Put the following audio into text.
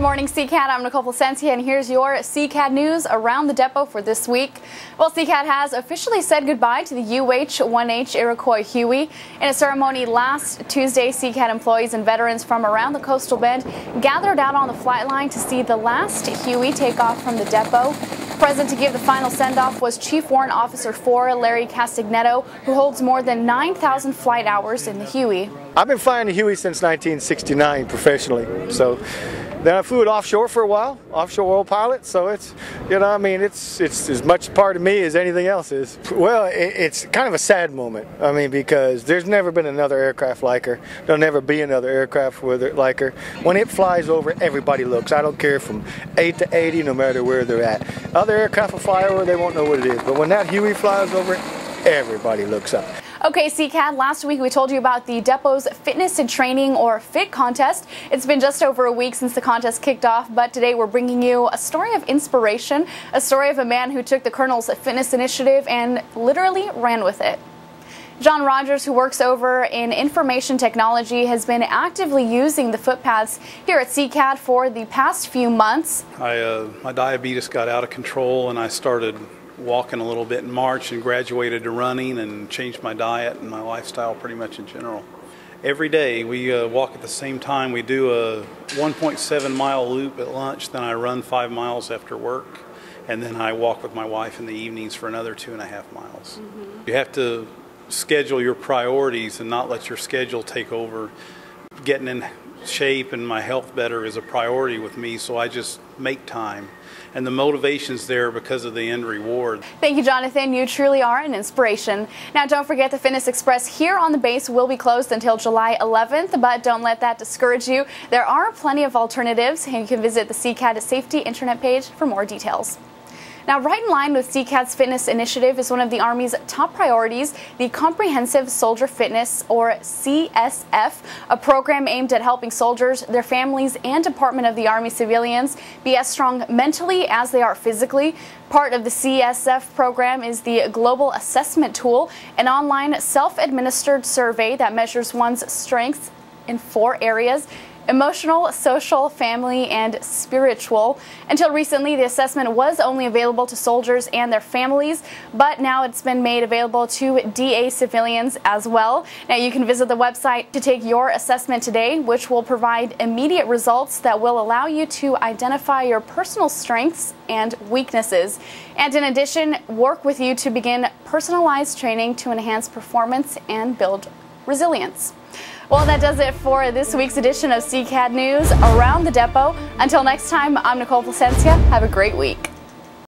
morning, CCAD. I'm Nicole Placencia, and here's your CCAD news around the depot for this week. Well, CCAD has officially said goodbye to the UH-1H Iroquois Huey. In a ceremony last Tuesday, SeaCat employees and veterans from around the coastal bend gathered out on the flight line to see the last Huey take off from the depot. Present to give the final send-off was Chief Warrant Officer 4 Larry Castagneto, who holds more than 9,000 flight hours in the Huey. I've been flying the Huey since 1969 professionally, so then I flew it offshore for a while, offshore oil pilot. So it's, you know, I mean, it's it's as much part of me as anything else is. Well, it, it's kind of a sad moment. I mean, because there's never been another aircraft like her. There'll never be another aircraft with it like her. When it flies over, everybody looks. I don't care from 8 to 80, no matter where they're at. Other aircraft will fly over, they won't know what it is. But when that Huey flies over, everybody looks up. Okay, CCAD, last week we told you about the depot's fitness and training or FIT contest. It's been just over a week since the contest kicked off, but today we're bringing you a story of inspiration, a story of a man who took the Colonel's fitness initiative and literally ran with it. John Rogers, who works over in information technology, has been actively using the footpaths here at CCAD for the past few months. I, uh, my diabetes got out of control and I started walking a little bit in March and graduated to running and changed my diet and my lifestyle pretty much in general. Every day we uh, walk at the same time. We do a 1.7 mile loop at lunch, then I run five miles after work, and then I walk with my wife in the evenings for another two and a half miles. Mm-hmm. You have to schedule your priorities and not let your schedule take over. Getting in shape and my health better is a priority with me, so I just make time. And the motivation's there because of the end reward. Thank you, Jonathan. You truly are an inspiration. Now, don't forget the Fitness Express here on the base will be closed until July 11th, but don't let that discourage you. There are plenty of alternatives, and you can visit the CCAD Safety internet page for more details. Now, right in line with CCAD's fitness initiative is one of the Army's top priorities, the Comprehensive Soldier Fitness, or CSF, a program aimed at helping soldiers, their families, and Department of the Army civilians be as strong mentally as they are physically. Part of the CSF program is the Global Assessment Tool, an online self-administered survey that measures one's strengths in four areas emotional, social, family, and spiritual. Until recently, the assessment was only available to soldiers and their families, but now it's been made available to DA civilians as well. Now you can visit the website to take your assessment today, which will provide immediate results that will allow you to identify your personal strengths and weaknesses. And in addition, work with you to begin personalized training to enhance performance and build resilience. Well, that does it for this week's edition of CCAD News Around the Depot. Until next time, I'm Nicole Placencia. Have a great week.